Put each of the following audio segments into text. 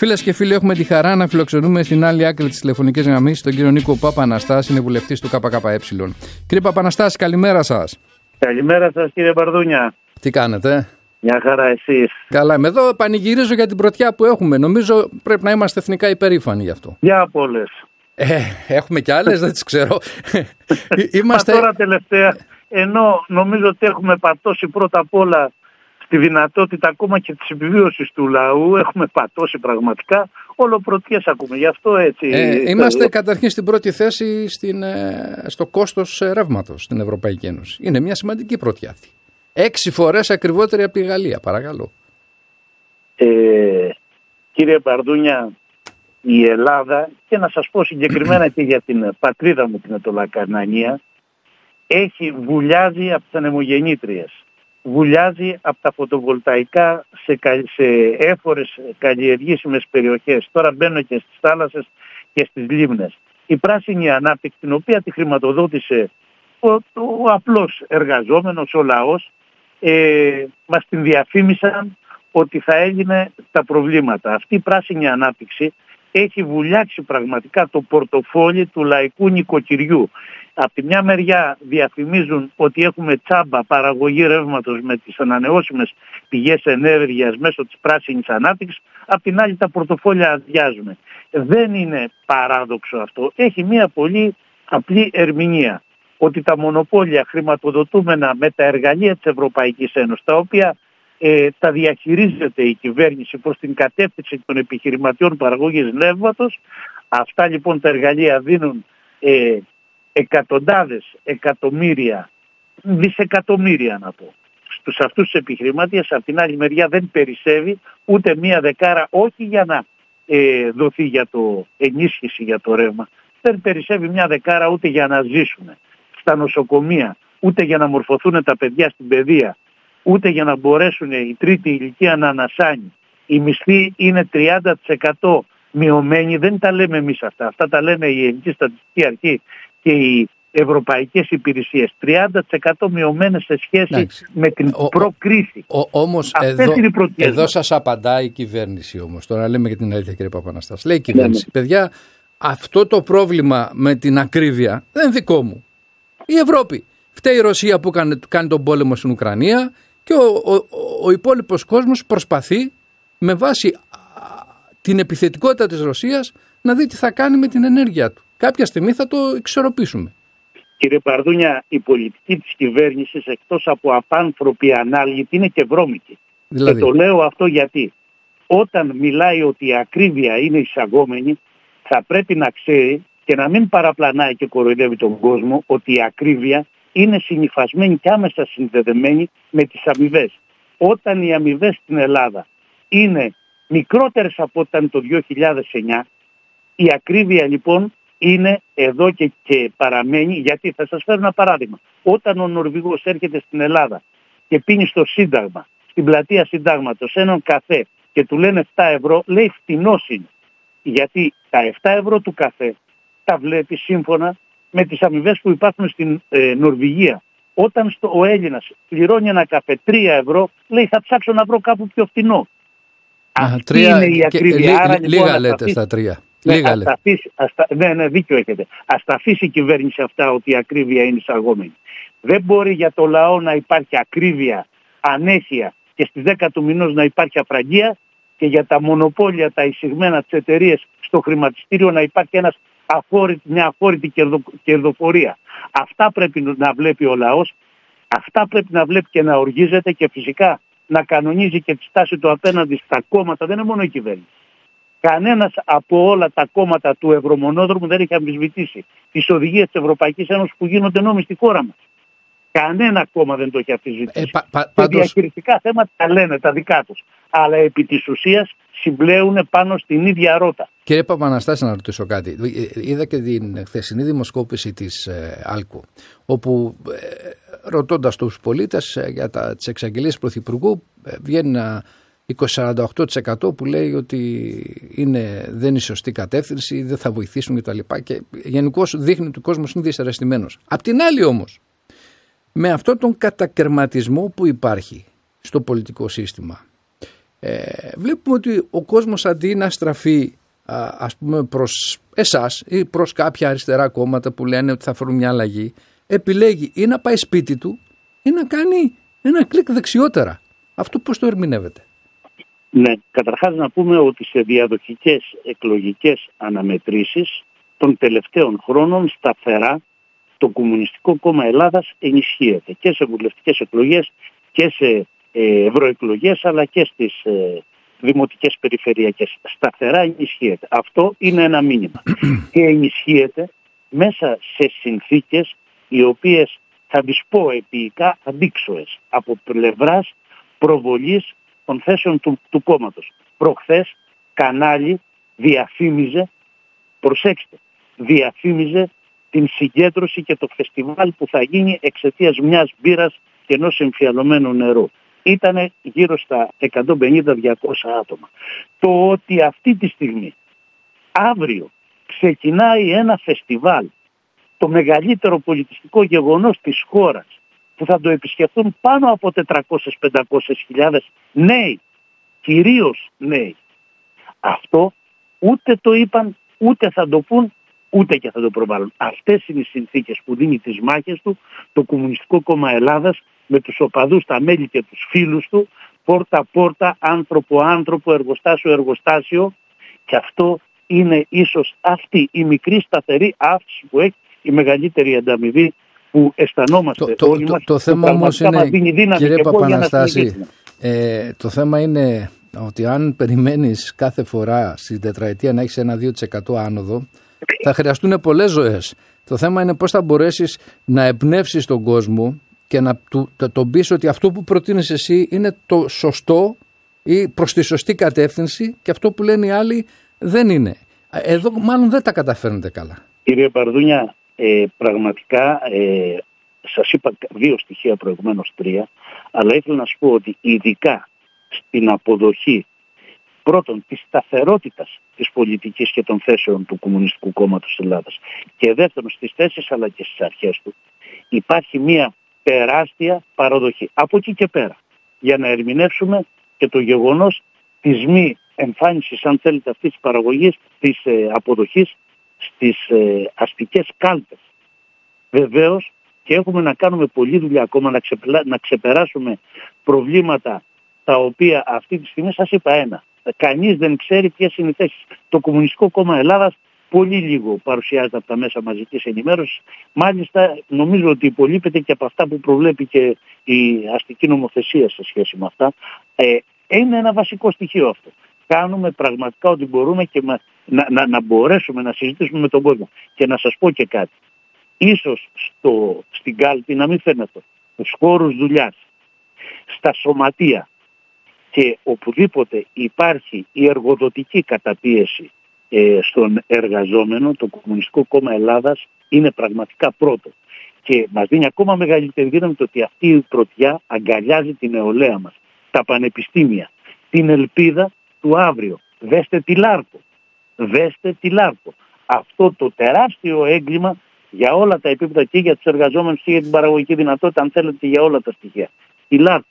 Φίλες και φίλοι, έχουμε τη χαρά να φιλοξενούμε στην άλλη άκρη της τηλεφωνικής γραμμής τον κύριο Νίκο Παπαναστάση, είναι βουλευτής του ΚΚΕ. Κύριε Παπαναστάση, καλημέρα σας. Καλημέρα σας, κύριε Μπαρδούνια. Τι κάνετε, Μια χαρά εσείς. Καλά, είμαι εδώ. Πανηγυρίζω για την πρωτιά που έχουμε. Νομίζω πρέπει να είμαστε εθνικά υπερήφανοι γι' αυτό. Για από όλες. Ε, έχουμε κι άλλες, δεν τις ξέρω. είμαστε... Μα τώρα τελευταία, ενώ νομίζω ότι έχουμε πατώσει πρώτα απ' όλα τη δυνατότητα ακόμα και της επιβίωσης του λαού έχουμε πατώσει πραγματικά όλο πρωτιές ακούμε. Γι' αυτό έτσι ε, είμαστε καταρχήν στην πρώτη θέση στην, ε, στο κόστος ρεύματος στην Ευρωπαϊκή Ένωση. Είναι μια σημαντική πρωτιά αυτή έξι φορές ακριβότερη από τη Γαλλία παρακαλώ. Ε, κύριε Μπαρδούνια η Ελλάδα και να σας πω συγκεκριμένα και για την πατρίδα μου την Ετωλακανανία έχει βουλιάζει από τις ανεμογεννήτριες βουλιάζει από τα φωτοβολταϊκά σε, σε έφορες καλλιεργήσιμες περιοχές. Τώρα μπαίνω και στις θάλασσες και στις λίμνες. Η πράσινη ανάπτυξη την οποία τη χρηματοδότησε ο, ο απλός εργαζόμενος, ο λαός, ε, μας την διαφήμισαν ότι θα έγινε τα προβλήματα. Αυτή η πράσινη ανάπτυξη έχει βουλιάξει πραγματικά το πορτοφόλι του λαϊκού νοικοκυριού. Από τη μια μεριά διαφημίζουν ότι έχουμε τσάμπα παραγωγή ρεύματος με τις ανανεώσιμες πηγές ενέργειας μέσω της πράσινης ανάπτυξης, από την άλλη τα πορτοφόλια αδειάζουν. Δεν είναι παράδοξο αυτό. Έχει μια πολύ απλή ερμηνεία ότι τα μονοπόλια χρηματοδοτούμενα με τα εργαλεία της Ευρωπαϊκής Ένωσης, τα οποία ε, τα διαχειρίζεται η κυβέρνηση προς την κατεύθυνση των επιχειρηματιών παραγωγής ρεύματος. Αυτά λοιπόν τα εργαλεία δίνουν ε, εκατοντάδες εκατομμύρια, δισεκατομμύρια να πω, στους αυτούς τους επιχειρηματίες. Από την άλλη μεριά δεν περισσεύει ούτε μία δεκάρα, όχι για να ε, δοθεί για το ενίσχυση για το ρεύμα, δεν περισσεύει μια δεκάρα ούτε για να ζήσουν στα νοσοκομεία, ούτε για να μορφωθούν τα παιδιά στην παιδεία, ούτε για να μπορέσουν η τρίτη ηλικία να ανασάνει. Η μισθή είναι 30% μειωμένη, δεν τα λέμε εμείς αυτά. Αυτά τα λένε η Ελληνική Στατιστική Αρχή και οι ευρωπαϊκές υπηρεσίες. 30% μειωμένες σε σχέση με την ο, προκρίση. Ο, όμως εδώ, εδώ σας απαντάει η κυβέρνηση όμως. Τώρα λέμε για την αλήθεια κύριε Παπαναστάς. Λέει η κυβέρνηση, ναι, ναι. παιδιά αυτό το πρόβλημα με την ακρίβεια δεν είναι δικό μου. Η Ευρώπη. Φταίει η Ρωσία που κάνει, κάνει τον πόλεμο στην Ουκρανία και ο, ο, ο υπόλοιπος κόσμος προσπαθεί με βάση την επιθετικότητα της Ρωσίας να δει τι θα κάνει με την ενέργεια του. Κάποια στιγμή θα το εξορροπήσουμε. Κύριε Παρδούνια, η πολιτική της κυβέρνησης εκτός από απάνθρωπη ανάλυτη είναι και βρώμικη. Δηλαδή; Και το λέω αυτό γιατί όταν μιλάει ότι η ακρίβεια είναι εισαγόμενη θα πρέπει να ξέρει και να μην παραπλανάει και κοροϊδεύει τον κόσμο ότι η ακρίβεια είναι συνειφασμένη και άμεσα συνδεδεμένη με τις αμοιβές. Όταν οι αμοιβές στην Ελλάδα είναι μικρότερες από όταν το 2009, η ακρίβεια λοιπόν είναι εδώ και, και παραμένει, γιατί θα σας φέρω ένα παράδειγμα. Όταν ο Νορβηγός έρχεται στην Ελλάδα και πίνει στο Σύνταγμα, στην πλατεία Συντάγματος, έναν καφέ και του λένε 7 ευρώ, λέει φτηνός είναι. Γιατί τα 7 ευρώ του καφέ τα βλέπει σύμφωνα με τις αμοιβές που υπάρχουν στην ε, Νορβηγία. Όταν στο, ο Έλληνας πληρώνει ένα καφέ 3 ευρώ, λέει θα ψάξω να βρω κάπου πιο φθηνό. Αυτή τρία, είναι η ακρίβεια. Άρα, λοιπόν, λίγα λέτε στα τρία. Ναι, λίγα λέτε. Αφήσει, αστα, ναι, ναι, δίκιο έχετε. Ας τα αφήσει η κυβέρνηση αυτά ότι η ακρίβεια είναι εισαγόμενη. Δεν μπορεί για το λαό να υπάρχει ακρίβεια, ανέχεια και στις 10 του μηνός να υπάρχει αφραγία και για τα μονοπόλια, τα εισηγμένα της εταιρείε στο χρηματιστήριο να υπάρχει ένας αφόρητη, μια αφόρητη κερδο, κερδοφορία. Αυτά πρέπει να βλέπει ο λαός, αυτά πρέπει να βλέπει και να οργίζεται και φυσικά να κανονίζει και τη στάση του απέναντι στα κόμματα, δεν είναι μόνο η κυβέρνηση. Κανένας από όλα τα κόμματα του Ευρωμονόδρομου δεν έχει αμφισβητήσει τις οδηγίες της Ευρωπαϊκής Ένωσης που γίνονται νόμοι στη χώρα μας. Κανένα κόμμα δεν το έχει αφισβητήσει. Ε, πα, πα, πάντως... διαχειριστικά θέματα τα λένε τα δικά τους. Αλλά επί της ουσίας συμπλέουν πάνω στην ίδια ρότα. Κύριε Παπαναστάση να ρωτήσω κάτι. Είδα και την χθεσινή δημοσκόπηση της ε, Άλκου όπου ε, ρωτώντας τους πολίτες ε, για τα, τις εξαγγελίες Πρωθυπουργού ε, βγαίνει ένα 20-48% που λέει ότι είναι, δεν είναι σωστή κατεύθυνση, δεν θα βοηθήσουν κτλ. Και, και γενικώ δείχνει ότι ο κόσμος είναι δυσαρεστημένος. Απ' την άλλη όμως, με αυτόν τον κατακαιρματισμό που υπάρχει στο πολιτικό σύστημα, Ε, βλέπουμε ότι ο κόσμος αντί να στραφεί ας πούμε προς εσάς ή προς κάποια αριστερά κόμματα που λένε ότι θα φέρουν μια αλλαγή επιλέγει ή να πάει σπίτι του ή να κάνει ένα κλικ δεξιότερα. Αυτό πώς το ερμηνεύετε; Ναι, καταρχάς να πούμε ότι σε διαδοχικές εκλογικές αναμετρήσεις των τελευταίων χρόνων σταθερά το Κομμουνιστικό Κόμμα Ελλάδας ενισχύεται και σε βουλευτικές εκλογές και σε ε, ευρωεκλογές αλλά και στις ε, δημοτικές περιφερειακές. Σταθερά ενισχύεται. Αυτό είναι ένα μήνυμα. και ενισχύεται μέσα σε συνθήκες οι οποίες θα τις πω επίοικά αντίξωες από πλευράς προβολής των θέσεων του, του κόμματος. Προχθές κανάλι διαφήμιζε, προσέξτε, διαφήμιζε την συγκέντρωση και το φεστιβάλ που θα γίνει εξαιτίας μιας μπύρας και ενός εμφιαλωμένου νερού. Ήταν γύρω στα 150-200 άτομα. Το ότι αυτή τη στιγμή, αύριο, ξεκινάει ένα φεστιβάλ, το μεγαλύτερο πολιτιστικό γεγονός της χώρας, που θα το επισκεφθούν πάνω από 400-500 χιλιάδες νέοι, κυρίως νέοι. Αυτό ούτε το είπαν, ούτε θα το πούν, ούτε και θα το προβάλλουν. Αυτές είναι οι συνθήκες που δίνει τις μάχες του το Κομμουνιστικό Κόμμα Ελλάδας με τους οπαδούς, τα μέλη και τους φίλους του, πόρτα-πόρτα, άνθρωπο-άνθρωπο, εργοστάσιο-εργοστάσιο και αυτό είναι ίσως αυτή η μικρή σταθερή αύξηση που έχει η μεγαλύτερη ανταμοιβή που αισθανόμαστε το, όλοι το, μας. Το, το θέμα όμως είναι, κύριε Παπαναστάση, ε, το θέμα είναι ότι αν περιμένεις κάθε φορά στην τετραετία να έχεις ένα 2% άνοδο, θα χρειαστούν πολλές ζωές. Το θέμα είναι πώς θα μπορέσεις να εμπνεύσεις τον κόσμο και να του, το, τον πεις ότι αυτό που προτείνεις εσύ είναι το σωστό ή προς τη σωστή κατεύθυνση και αυτό που λένε οι άλλοι δεν είναι. Εδώ μάλλον δεν τα καταφέρνετε καλά. Κύριε Παρδούνια, ε, πραγματικά ε, σας είπα δύο στοιχεία προηγουμένως τρία, αλλά ήθελα να σου πω ότι ειδικά στην αποδοχή πρώτον της σταθερότητας της πολιτικής και των θέσεων του Κομμουνιστικού Κόμματος της Ελλάδας και δεύτερον στις θέσεις αλλά και στις αρχές του υπάρχει μια τεράστια παραδοχή. Από εκεί και πέρα για να ερμηνεύσουμε και το γεγονός της μη εμφάνισης αν θέλετε αυτής της παραγωγής, της ε, αποδοχής στις ε, αστικές κάλπες. Βεβαίως και έχουμε να κάνουμε πολλή δουλειά ακόμα να, να ξεπεράσουμε προβλήματα τα οποία αυτή τη στιγμή σας είπα ένα. Κανείς δεν ξέρει ποιες είναι οι θέσεις. Το Κομμουνιστικό Κόμμα Ελλάδας πολύ λίγο παρουσιάζεται από τα μέσα μαζικής ενημέρωσης. Μάλιστα νομίζω ότι υπολείπεται και από αυτά που προβλέπει και η αστική νομοθεσία σε σχέση με αυτά. Ε, είναι ένα βασικό στοιχείο αυτό κάνουμε πραγματικά ό,τι μπορούμε και να, να, να μπορέσουμε να συζητήσουμε με τον κόσμο. Και να σας πω και κάτι. Ίσως στο, στην κάλπη να μην φαίνεται. Στους χώρους δουλειάς, στα σωματεία και οπουδήποτε υπάρχει η εργοδοτική καταπίεση ε, στον εργαζόμενο, το Κομμουνιστικό Κόμμα Ελλάδας είναι πραγματικά πρώτο. Και μας δίνει ακόμα μεγαλύτερη δύναμη το ότι αυτή η πρωτιά αγκαλιάζει την νεολαία μας, τα πανεπιστήμια, την ελπίδα του αύριο. Δέστε τη Λάρκο. Δέστε τη Λάρκο. Αυτό το τεράστιο έγκλημα για όλα τα επίπεδα και για τους εργαζόμενους και για την παραγωγική δυνατότητα αν θέλετε για όλα τα στοιχεία. Η Λάρκο.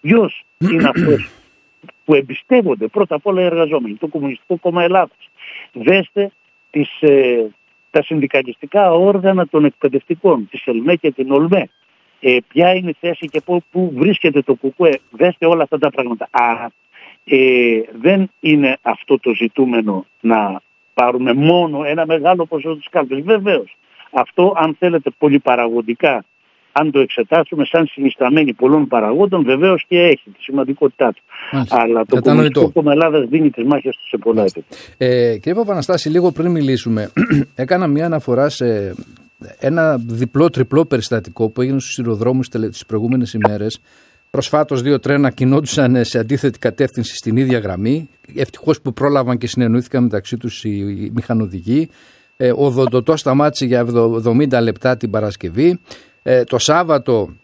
Ποιος είναι αυτός που εμπιστεύονται πρώτα απ' όλα οι εργαζόμενοι. Το Κομμουνιστικό Κόμμα Ελλάδος. Δέστε τις, ε, τα συνδικαλιστικά όργανα των εκπαιδευτικών, της ΕΛΜΕ και την ΟΛΜΕ. Ε, ποια είναι η θέση και πού βρίσκεται το ΚΟΚΟΕ. Δέστε όλα αυτά τα πράγματα. Α, ε, δεν είναι αυτό το ζητούμενο να πάρουμε μόνο ένα μεγάλο ποσό της κάλπης. Βεβαίως, αυτό αν θέλετε πολυπαραγωγικά, αν το εξετάσουμε σαν συνισταμένη πολλών παραγόντων, βεβαίως και έχει τη σημαντικότητά του. Αλλά το Κομμουνιστικό Κόμμα Ελλάδας δίνει τις μάχες του σε πολλά επίπεδα. Ε, κύριε Παπαναστάση, λίγο πριν μιλήσουμε, έκανα μια αναφορά σε ένα διπλό-τριπλό περιστατικό που έγινε στους σειροδρόμου τις προηγούμενες ημέρες Προσφάτως, δύο τρένα κινόντουσαν σε αντίθετη κατεύθυνση στην ίδια γραμμή. Ευτυχώς που πρόλαβαν και συνεννοήθηκαν μεταξύ τους οι μηχανοδηγοί. Ε, ο Δοντοτός σταμάτησε για 70 λεπτά την Παρασκευή. Ε, το Σάββατο,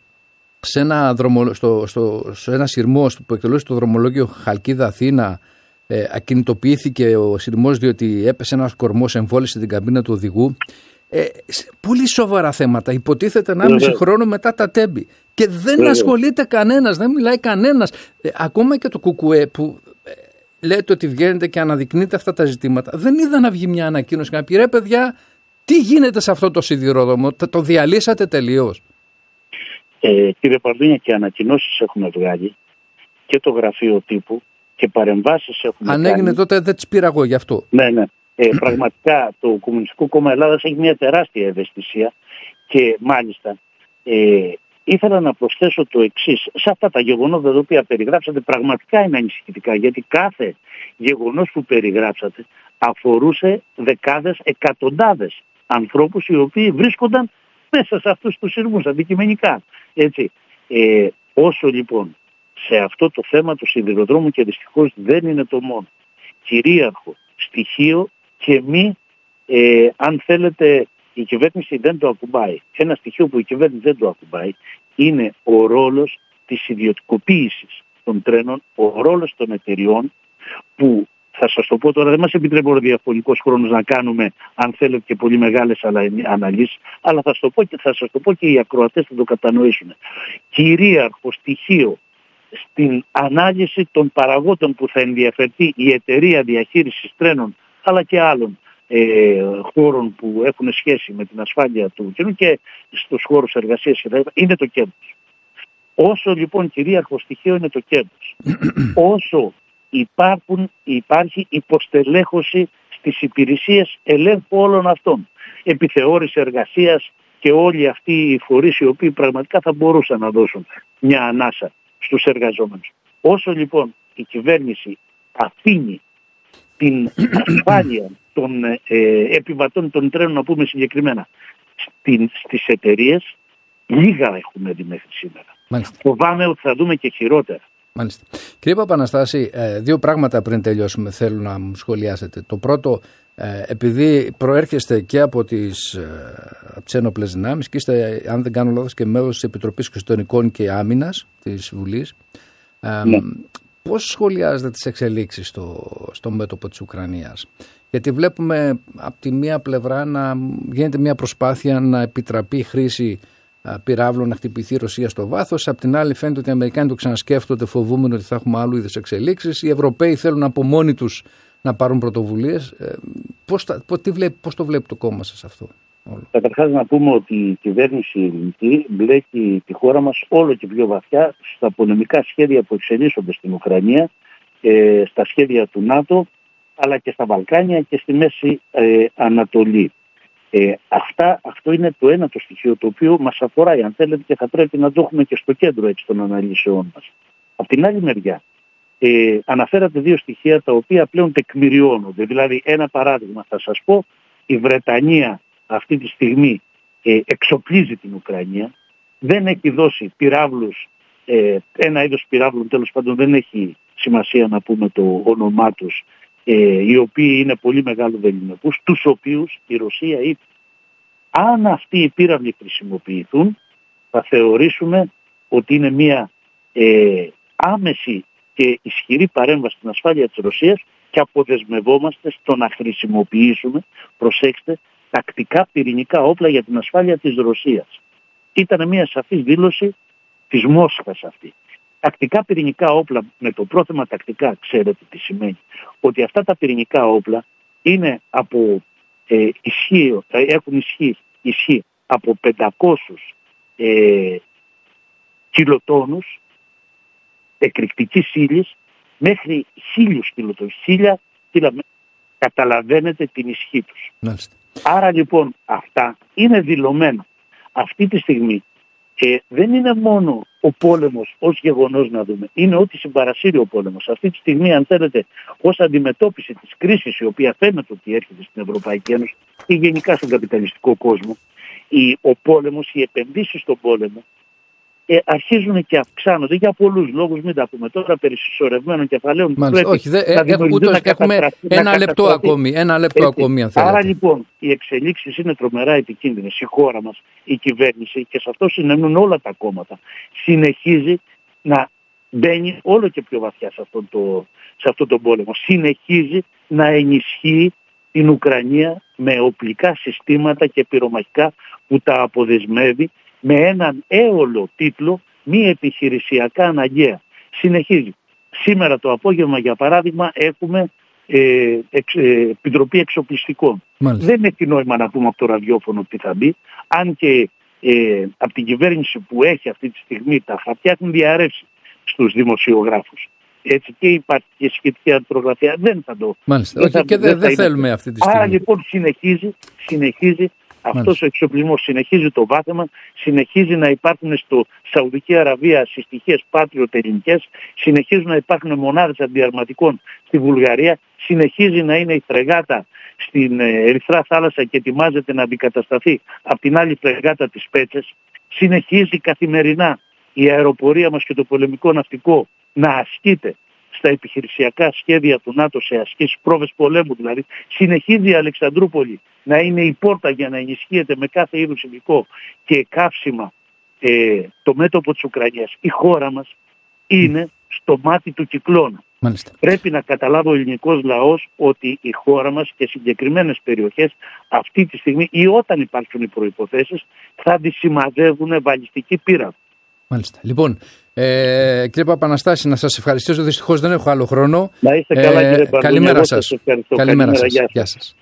σε ένα, δρομο, στο, στο, σε ένα σειρμό που εκτελούσε το δρομολόγιο Χαλκίδα Αθήνα, ε, ακινητοποιήθηκε ο σειρμός διότι έπεσε ένας κορμός, εμβόλυσε την καμπίνα του οδηγού. ε, πολύ σοβαρά θέματα. Υποτίθεται 1,5 χρόνο μετά τα τέμπη. Και δεν ασχολείται κανένας, δεν μιλάει κανένας. Ε, ακόμα και το Κουκουέ που ε, λέτε ότι βγαίνετε και αναδεικνύετε αυτά τα ζητήματα. Δεν είδα να βγει μια ανακοίνωση να πει ρε παιδιά, τι γίνεται σε αυτό το σιδηρόδρομο, το, το διαλύσατε τελείως; Ε, κύριε Παρδίνια, και ανακοινώσεις έχουμε βγάλει και το γραφείο τύπου και παρεμβάσεις έχουμε Αν έγινε τότε δεν τις πήρα εγώ γι' αυτό. Ναι, ναι. Ε, πραγματικά το Κομμουνιστικό Κόμμα Ελλάδας έχει μια τεράστια ευαισθησία και μάλιστα ε, ήθελα να προσθέσω το εξής. Σε αυτά τα γεγονότα τα οποία περιγράψατε πραγματικά είναι ανησυχητικά γιατί κάθε γεγονός που περιγράψατε αφορούσε δεκάδες, εκατοντάδες ανθρώπους οι οποίοι βρίσκονταν μέσα σε αυτούς τους σειρμούς αντικειμενικά. Έτσι. Ε, όσο λοιπόν σε αυτό το θέμα του σιδηροδρόμου και δυστυχώς δεν είναι το μόνο κυρίαρχο στοιχείο και μη, ε, αν θέλετε, η κυβέρνηση δεν το ακουμπάει. Ένα στοιχείο που η κυβέρνηση δεν το ακουμπάει είναι ο ρόλος της ιδιωτικοποίησης των τρένων, ο ρόλος των εταιριών που θα σας το πω τώρα, δεν μας επιτρέπει ο διαφωνικός χρόνος να κάνουμε αν θέλετε και πολύ μεγάλες αναλύσεις, αλλά θα, το πω και, θα σας το πω και οι ακροατές θα το κατανοήσουν. Κυρίαρχο στοιχείο στην ανάλυση των παραγόντων που θα ενδιαφερθεί η εταιρεία διαχείρισης τρένων αλλά και άλλων ε, χώρων που έχουν σχέση με την ασφάλεια του κοινού και στους χώρους εργασίας και είναι το κέρδος. Όσο λοιπόν κυρίαρχο στοιχείο είναι το κέρδος, όσο υπάρχουν, υπάρχει υποστελέχωση στις υπηρεσίες ελέγχου όλων αυτών, επιθεώρηση εργασίας και όλοι αυτοί οι φορείς οι οποίοι πραγματικά θα μπορούσαν να δώσουν μια ανάσα στους εργαζόμενους. Όσο λοιπόν η κυβέρνηση αφήνει την ασφάλεια των ε, επιβατών των τρένων, να πούμε συγκεκριμένα, στην, στις εταιρείες, λίγα έχουμε δει μέχρι σήμερα. Μάλιστα. Φοβάμαι ότι θα δούμε και χειρότερα. Μάλιστα. Κύριε Παπαναστάση, ε, δύο πράγματα πριν τελειώσουμε θέλω να μου σχολιάσετε. Το πρώτο, ε, επειδή προέρχεστε και από τις, ε, από τις ένοπλες δυνάμεις και είστε, αν δεν κάνω λάθος, και μέλος της Επιτροπής Χριστιανικών και Άμυνας της Βουλής, ναι. Πώς σχολιάζετε τις εξελίξεις στο, στο μέτωπο της Ουκρανίας; Γιατί βλέπουμε από τη μία πλευρά να γίνεται μια προσπάθεια να επιτραπεί χρήση πυράβλων να χτυπηθεί η Ρωσία στο βάθος. Απ' την άλλη φαίνεται ότι οι Αμερικάνοι το ξανασκέφτονται φοβούμενοι ότι θα έχουμε άλλου είδους εξελίξεις. Οι Ευρωπαίοι θέλουν από μόνοι τους να πάρουν πρωτοβουλίες. Ε, πώς, πώς, πώς το βλέπει το κόμμα σας αυτό. Καταρχάς να πούμε ότι η κυβέρνηση ελληνική μπλέκει τη χώρα μας όλο και πιο βαθιά στα πολεμικά σχέδια που εξελίσσονται στην Ουκρανία, ε, στα σχέδια του ΝΑΤΟ, αλλά και στα Βαλκάνια και στη Μέση ε, Ανατολή. Ε, αυτά, αυτό είναι το ένα το στοιχείο το οποίο μας αφορά, αν θέλετε, και θα πρέπει να το έχουμε και στο κέντρο έτσι, των αναλύσεών μας. Από την άλλη μεριά, ε, αναφέρατε δύο στοιχεία τα οποία πλέον τεκμηριώνονται. Δηλαδή, ένα παράδειγμα θα σας πω, η Βρετανία αυτή τη στιγμή ε, εξοπλίζει την Ουκρανία, δεν έχει δώσει πυράβλους, ε, ένα είδος πυράβλων τέλος πάντων δεν έχει σημασία να πούμε το όνομά τους, ε, οι οποίοι είναι πολύ μεγάλο βεληνικούς, τους οποίους η Ρωσία είπε αν αυτοί οι πύραυλοι χρησιμοποιηθούν θα θεωρήσουμε ότι είναι μια ε, άμεση και ισχυρή παρέμβαση στην ασφάλεια της Ρωσίας και αποδεσμευόμαστε στο να χρησιμοποιήσουμε, προσέξτε, τακτικά πυρηνικά όπλα για την ασφάλεια της Ρωσίας. Ήταν μια σαφής δήλωση της Μόσχας αυτή. Τακτικά πυρηνικά όπλα, με το πρόθεμα τακτικά ξέρετε τι σημαίνει, ότι αυτά τα πυρηνικά όπλα είναι από ε, ισχύ, ε, έχουν ισχύ, ισχύ από 500 ε, κιλοτόνους εκρηκτικής ύλης μέχρι χίλιους κιλοτόνους. Χίλια, καταλαβαίνετε την ισχύ τους. Άρα λοιπόν αυτά είναι δηλωμένα αυτή τη στιγμή και δεν είναι μόνο ο πόλεμος ως γεγονός να δούμε. Είναι ό,τι συμπαρασύρει ο πόλεμος. Αυτή τη στιγμή αν θέλετε ως αντιμετώπιση της κρίσης η οποία φαίνεται ότι έρχεται στην Ευρωπαϊκή Ένωση και γενικά στον καπιταλιστικό κόσμο η, ο πόλεμος, οι επενδύσεις στον πόλεμο ε, αρχίζουν και αυξάνονται για πολλούς λόγους, μην τα πούμε τώρα, περί συσσωρευμένων κεφαλαίων. Μάλιστα, όχι, δε, ε, ούτως, έχουμε ένα λεπτό ακόμη, ένα λεπτό Έτσι. ακόμη αν θέλετε. Άρα λοιπόν οι εξελίξεις είναι τρομερά επικίνδυνες. Η χώρα μας, η κυβέρνηση και σε αυτό συνενούν όλα τα κόμματα. Συνεχίζει να μπαίνει όλο και πιο βαθιά σε αυτόν, το, σε αυτόν τον πόλεμο. Συνεχίζει να ενισχύει την Ουκρανία με οπλικά συστήματα και πυρομαχικά που τα αποδεσμεύει με έναν έολο τίτλο μη επιχειρησιακά αναγκαία. Συνεχίζει. Σήμερα το απόγευμα για παράδειγμα έχουμε ε, εξ, ε, επιτροπή εξοπλιστικών. Δεν έχει νόημα να πούμε από το ραδιόφωνο τι θα μπει, αν και ε, από την κυβέρνηση που έχει αυτή τη στιγμή τα χαρτιά έχουν διαρρεύσει στους δημοσιογράφους. Έτσι και υπάρχει και σχετική αντρογραφία. Δεν θα το... Μάλιστα. Δεν, θα, και δεν, δεν θέλουμε αυτή τη στιγμή. Άρα λοιπόν συνεχίζει, συνεχίζει αυτός ο εξοπλισμός συνεχίζει το βάθεμα, συνεχίζει να υπάρχουν στο Σαουδική Αραβία συστοιχίες πάτριο ελληνικές, συνεχίζουν να υπάρχουν μονάδες αντιαρματικών στη Βουλγαρία, συνεχίζει να είναι η φρεγάτα στην ε, Ερυθρά θάλασσα και ετοιμάζεται να αντικατασταθεί από την άλλη φρεγάτα της Πέτσες, συνεχίζει καθημερινά η αεροπορία μας και το πολεμικό ναυτικό να ασκείται στα επιχειρησιακά σχέδια του ΝΑΤΟ σε ασκήσεις πρόβες πολέμου δηλαδή, συνεχίζει η Αλεξανδρούπολη να είναι η πόρτα για να ενισχύεται με κάθε είδους υλικό και καύσιμα ε, το μέτωπο της Ουκρανίας. Η χώρα μας είναι στο μάτι του κυκλώνα. Μάλιστα. Πρέπει να καταλάβει ο ελληνικός λαός ότι η χώρα μας και συγκεκριμένες περιοχές αυτή τη στιγμή ή όταν υπάρχουν οι προϋποθέσεις θα τις σημαδεύουν βαλιστική πύρα. Μάλιστα. Λοιπόν, ε, κύριε Παπαναστάση, να σας ευχαριστήσω. Δυστυχώς δεν έχω άλλο χρόνο. Να είστε καλά, ε, κύριε Καλημέρα σας. Καλημέρα σας. Γεια σας.